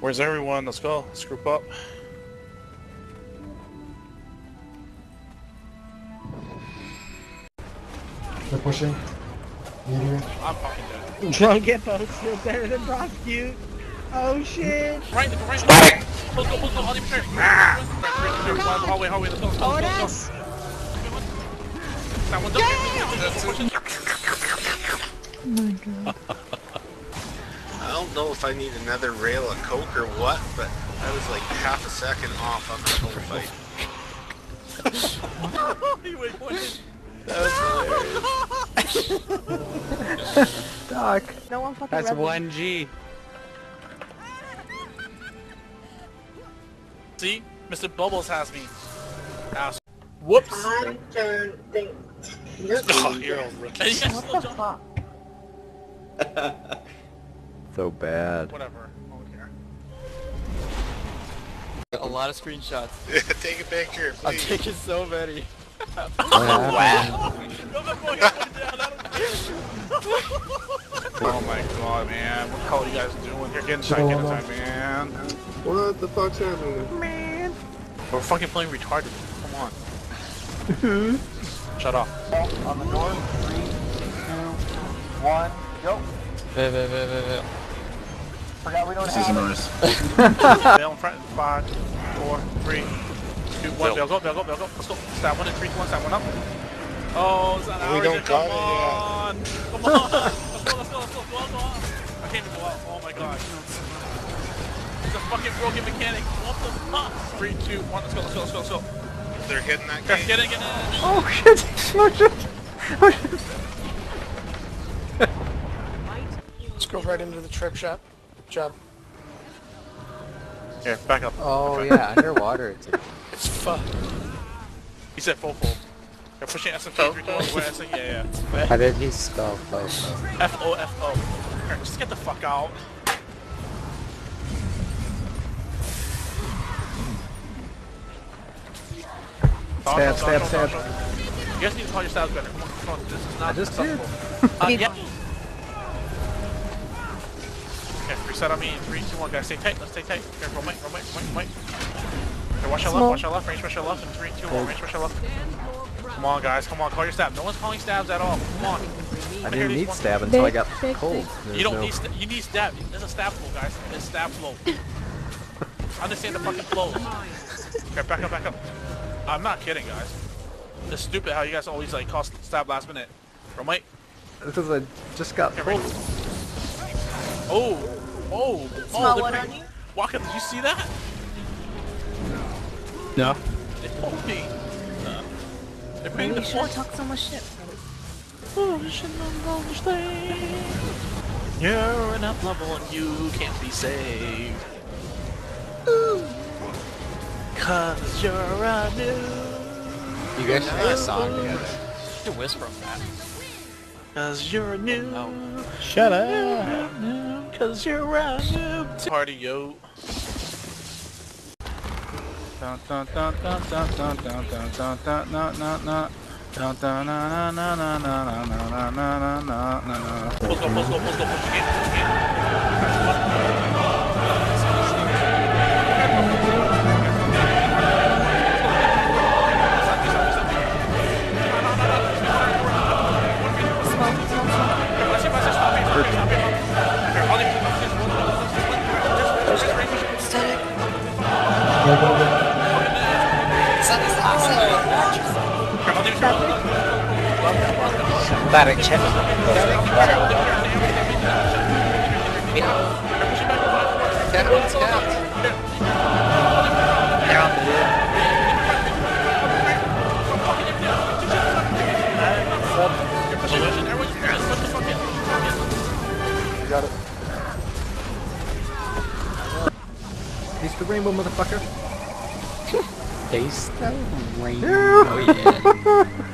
Where's everyone? Let's go. Let's group up. They're pushing. Meteor. I'm fucking dead. Drunk hippos still better than prosecute. Oh shit. Right, right. Let's go, let's go. I'll even turn. Hallway, hallway. Let's go, let's go, Oh, let's go, that's. That one's up. I don't know if I need another rail of coke or what, but I was like half a second off on that whole fight. You wait, what? That was hilarious. Doc. No one fucking That's one G. See? Mr. Bubbles has me. Ass. Whoops. I don't think you're Oh, you're a rookie. What the fuck? So bad. Whatever. I don't care. A lot of screenshots. Take a picture, please. I'm taking so many. Wow. Go back, boy. Get it down. I don't care. oh my god, man. What the hell are you guys doing? You're getting inside, get inside, man. What the fuck's happening? Man. We're fucking playing retarded. Come on. Shut off. On the door. Three, two, one, go. Wait, wait, wait, wait, wait. Forgot we don't have it. Veil in front. Five, four, three, two, one. Veil go, bail go, bail go. Let's go. Stab one in three, two, one. Stab one up. Oh, it's not We don't yet. got Come it yet. on. Come on. Let's go, let's go, let's go. Go out, go out. I can't even go out. Oh my god. It's a fucking broken mechanic. What the fuck? Three, two, one. Let's go, let's go, let's go, let's go. They're hitting that guy. get in, get in. Oh shit! Oh shit! Oh shit! Let's go right into the trip shop. Job. Here, back up. Oh yeah, underwater. It's a It's fun. He said full fold. You're pushing SMT, three, two, one. Where SMT? Yeah, yeah. How did he spell faux? F O F O. Here, just get the fuck out. Stab, stab, stab. You guys need to call your stabs better. Come on, come on. This is not I just did. Uh, yeah. Okay, reset on me in three, two, one. Guys, stay tight. Let's stay tight. Here, roll mic, roll mic, roll mic, roll mic. Okay, watch your left, watch your left, range, watch your left, in three, two, one, range, watch your left. Come on, guys, come on, call your stab. No one's calling stabs at all. Come on. I didn't these need one- stab until I got cold. You don't need st you need stab. There's a stab flow, guys. There's stab flow. Understand the fucking flow. Okay, back up, back up. I'm not kidding, guys. It's stupid how you guys always like call stab last minute. Bro, Mike. Because I just got Okay, cold. Oh, oh, oh. Small they're one bring- on you? Waka, did you see that? No. They told me. Uh, they're bringing Maybe the you shouldn't force. talk so much shit. Foolish and unloved thing. You're an up level and you can't be saved. Cause you're a new. You guys should write a song together. You can whisper on that. Cause you're a new. No. Shut up. Cause you're a new. Party, yo. Dun dun dun dun dun dun dun dun dun dun na na na. Dun dun na na na na na na na na na na na na. Post go, post go, post go, push again, push again. Barrack check. Everyone's Got it. Taste the rainbow, motherfucker. Taste the rain. Oh yeah.